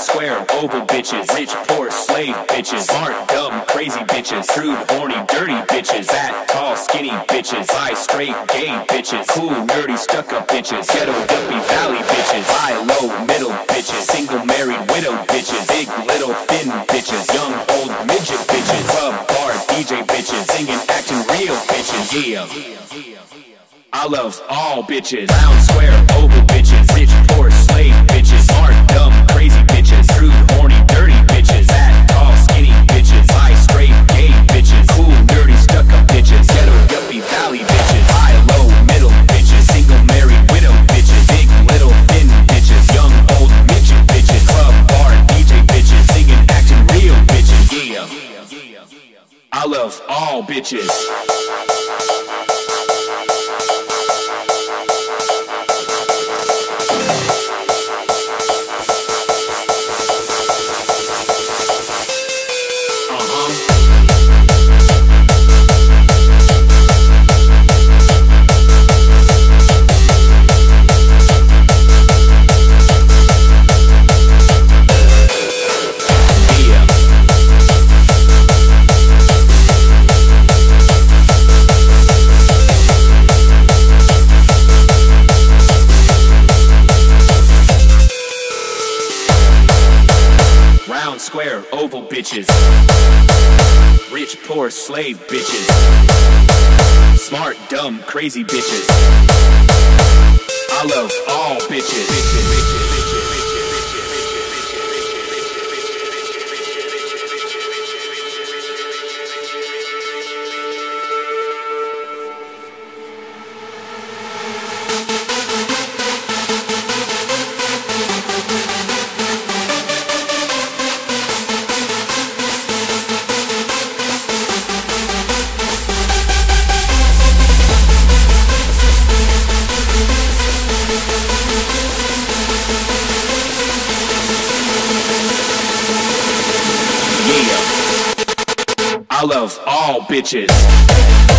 Square, oval bitches. Rich, poor, slave bitches. Smart, dumb, crazy bitches. Crude, horny, dirty bitches. Fat, tall, skinny bitches. Bi, straight, gay bitches. Cool, nerdy, stuck up bitches. Ghetto, dumpy, valley bitches. High, low, middle bitches. Single, married, widow bitches. Big, little, thin bitches. Young, old, midget bitches. Club, bar, DJ bitches. Singing, acting real bitches. Yeah. I love all bitches. Round, square, oval I love all bitches. Square, oval bitches. Rich, poor, slave bitches. Smart, dumb, crazy bitches. I love all bitches. bitches, bitches, bitches, I love all bitches.